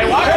Hey, watch